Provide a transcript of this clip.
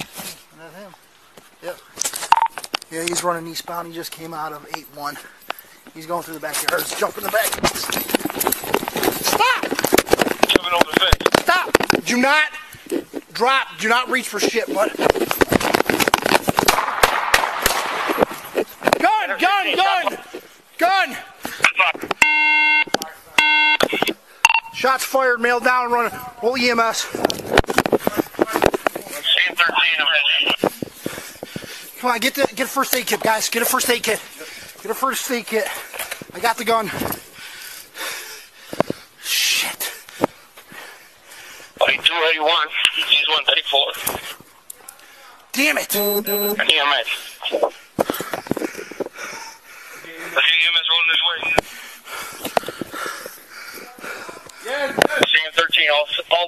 Is that him? Yep. Yeah, he's running eastbound. He just came out of 8-1. He's going through the backyard. He's jumping the back. Stop! Jumping over the fence. Stop! Do not drop. Do not reach for shit, bud. Gun! Gun! Gun! Gun! Shots fired, male down, running. Roll EMS. Scene 13 of Come on, get the get a first aid kit, guys. Get a first aid kit. Get a first aid kit. I got the gun. Shit. Buddy 281. He's 134. Damn it. And EMS. I see EMS rolling this way. Scene 13, all, all